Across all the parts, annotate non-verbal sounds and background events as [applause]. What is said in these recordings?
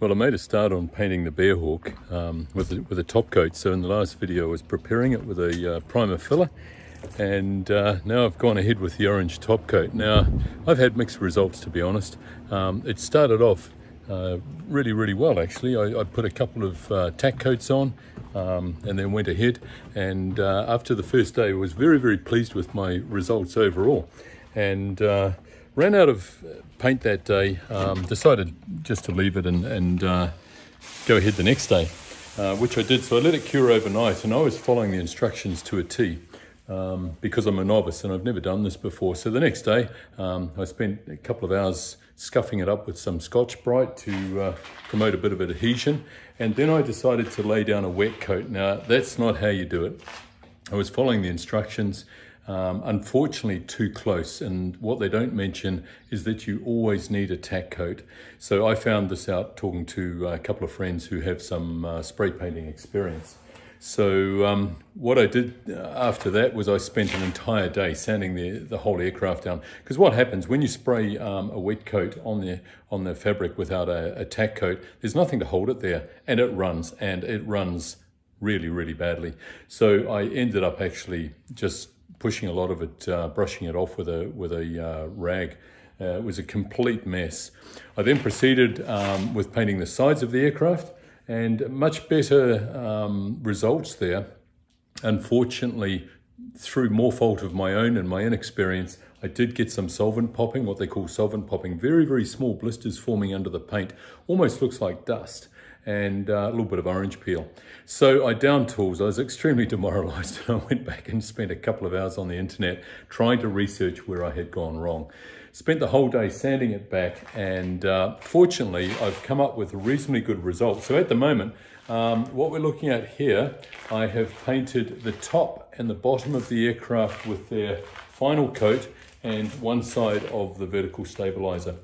Well, I made a start on painting the Bearhawk um, with, a, with a top coat. So in the last video, I was preparing it with a uh, primer filler. And uh, now I've gone ahead with the orange top coat. Now, I've had mixed results, to be honest. Um, it started off uh, really, really well, actually. I, I put a couple of uh, tack coats on um, and then went ahead. And uh, after the first day, I was very, very pleased with my results overall. And uh, ran out of paint that day, um, decided just to leave it and, and uh, go ahead the next day, uh, which I did. So I let it cure overnight and I was following the instructions to a T. Um, because I'm a novice and I've never done this before. So the next day, um, I spent a couple of hours scuffing it up with some Scotch-Brite to uh, promote a bit of adhesion. And then I decided to lay down a wet coat. Now, that's not how you do it. I was following the instructions um, unfortunately too close. And what they don't mention is that you always need a tack coat. So I found this out talking to a couple of friends who have some uh, spray painting experience. So um, what I did uh, after that was I spent an entire day sanding the, the whole aircraft down. Because what happens when you spray um, a wet coat on the, on the fabric without a, a tack coat, there's nothing to hold it there and it runs and it runs really, really badly. So I ended up actually just pushing a lot of it, uh, brushing it off with a, with a uh, rag. Uh, it was a complete mess. I then proceeded um, with painting the sides of the aircraft and much better um, results there. Unfortunately, through more fault of my own and my inexperience, I did get some solvent popping, what they call solvent popping, very, very small blisters forming under the paint, almost looks like dust and uh, a little bit of orange peel. So I down tools. I was extremely [laughs] demoralized and I went back and spent a couple of hours on the internet trying to research where I had gone wrong. Spent the whole day sanding it back and uh, fortunately I've come up with a reasonably good result. So at the moment, um, what we're looking at here, I have painted the top and the bottom of the aircraft with their final coat and one side of the vertical stabilizer.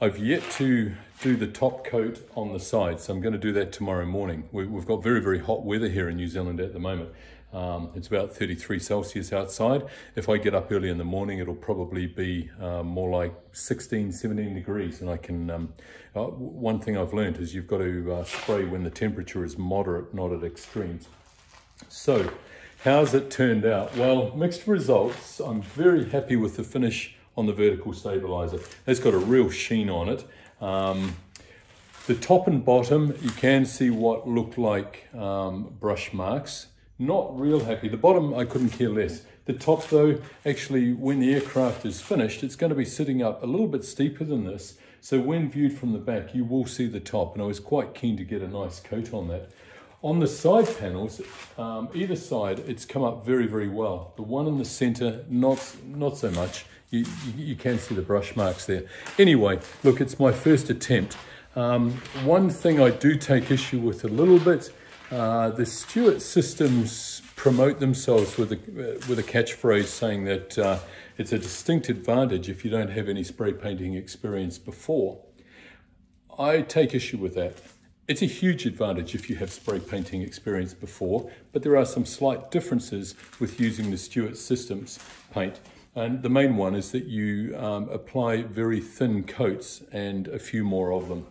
I've yet to do the top coat on the side, so I'm going to do that tomorrow morning. We, have got very, very hot weather here in New Zealand at the moment. Um, it's about 33 Celsius outside. If I get up early in the morning, it'll probably be uh, more like 16, 17 degrees. And I can, um, uh, one thing I've learned is you've got to uh, spray when the temperature is moderate, not at extremes. So, how's it turned out? Well, mixed results. I'm very happy with the finish on the vertical stabilizer. It's got a real sheen on it. Um, the top and bottom, you can see what look like um, brush marks. Not real happy. The bottom, I couldn't care less. The top though, actually when the aircraft is finished, it's going to be sitting up a little bit steeper than this. So when viewed from the back, you will see the top. And I was quite keen to get a nice coat on that. On the side panels, um, either side, it's come up very, very well. The one in the center, not, not so much you, you, you, can see the brush marks there. Anyway, look, it's my first attempt. Um, one thing I do take issue with a little bit, uh, the Stewart systems promote themselves with a, uh, with a catchphrase saying that uh, it's a distinct advantage if you don't have any spray painting experience before. I take issue with that. It's a huge advantage if you have spray painting experience before, but there are some slight differences with using the Stewart Systems paint. And the main one is that you um, apply very thin coats and a few more of them.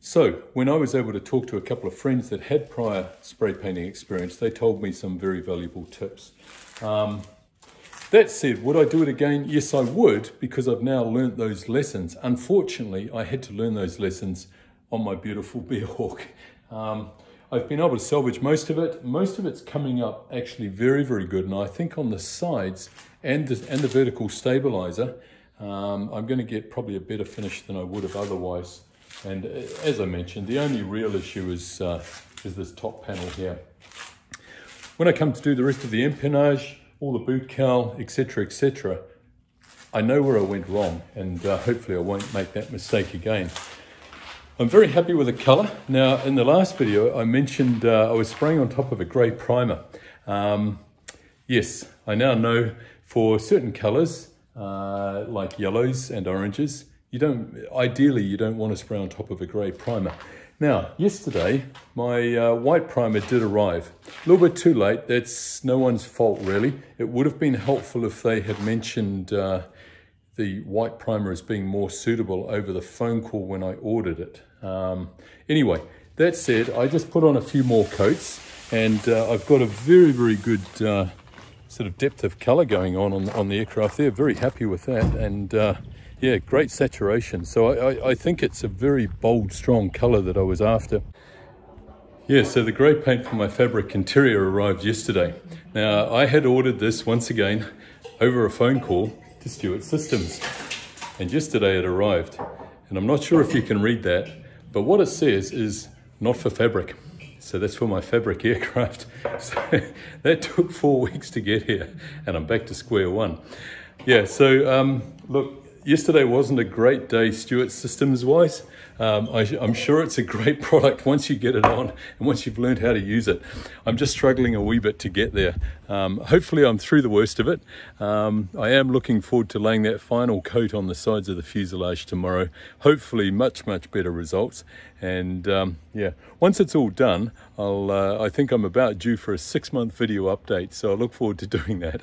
So when I was able to talk to a couple of friends that had prior spray painting experience, they told me some very valuable tips. Um, that said, would I do it again? Yes, I would, because I've now learnt those lessons. Unfortunately, I had to learn those lessons on my beautiful [laughs] Bearhawk. Um, I've been able to salvage most of it. Most of it's coming up actually very, very good. And I think on the sides, and the, and the vertical stabilizer, um, I'm going to get probably a better finish than I would have otherwise. And uh, as I mentioned, the only real issue is, uh, is this top panel here. When I come to do the rest of the empennage, all the boot cowl, etc., etc., I know where I went wrong, and uh, hopefully I won't make that mistake again. I'm very happy with the color. Now, in the last video, I mentioned uh, I was spraying on top of a grey primer. Um, yes, I now know for certain colors, uh, like yellows and oranges, you don't, ideally you don't want to spray on top of a grey primer. Now, yesterday, my uh, white primer did arrive. A little bit too late, that's no one's fault really. It would have been helpful if they had mentioned uh, the white primer as being more suitable over the phone call when I ordered it. Um, anyway, that said, I just put on a few more coats and uh, I've got a very, very good uh, sort of depth of color going on on, on the aircraft there. Very happy with that. And uh, yeah, great saturation. So I, I, I think it's a very bold, strong color that I was after. Yeah, so the grey paint for my fabric interior arrived yesterday. Now, I had ordered this once again over a phone call to Stewart Systems. And yesterday it arrived. And I'm not sure if you can read that, but what it says is not for fabric. So that's for my fabric [laughs] aircraft. So [laughs] that took four [laughs] weeks to get here and I'm back to square one. Yeah, so um, look, yesterday wasn't a great day Stewart, Systems wise. Um, I, am sure it's a great [laughs] product once you get it on and once you've learned how to use it. I'm just struggling a wee bit to get there. Um, hopefully I'm through the worst of it. Um, I am looking forward to laying that final coat on the sides of the fuselage tomorrow. Hopefully much, much better results. And um, yeah, once it's all done, I'll, uh, I think I'm about due for a six month video update. So I look forward to [laughs] doing that.